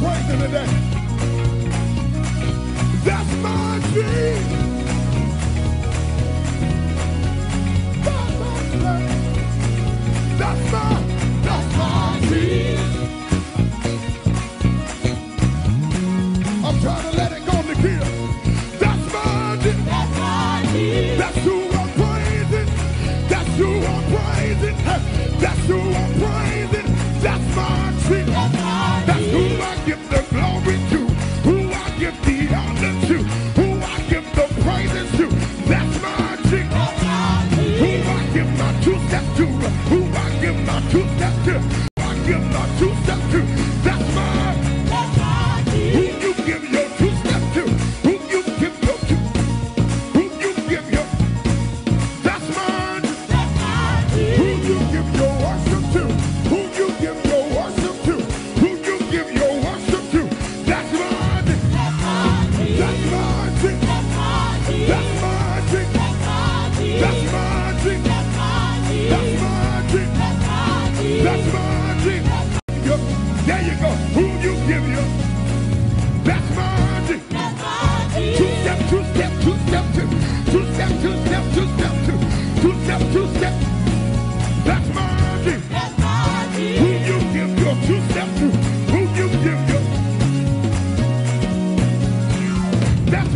praise him today. That's my dream. That's my. That's my, that's dream. I'm trying to let it go, Nikia. That's my dream. That's who I'm praising. That's who I'm praising. That's who I'm praising. To. That's mine. Two step, two step, two step, two. Two step, two step, two step, two. Two step, two step. That's mine. Who you give your two step to? Who you give your?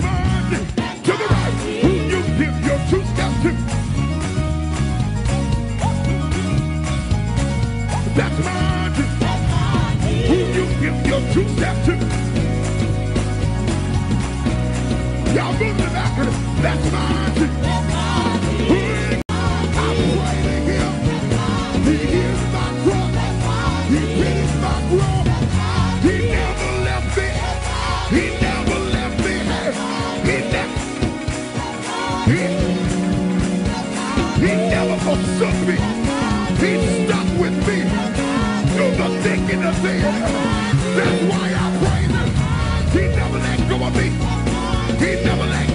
Mine. To the right. Who you give your two step to? Mine. Who you give your two step to? Y'all give me back. That's mine. I'm waiting him. He is my cross. He my. He never left me. He never left me. He never. He, never me. He stuck with me through the thick and the thin. That's why. Chevrolet.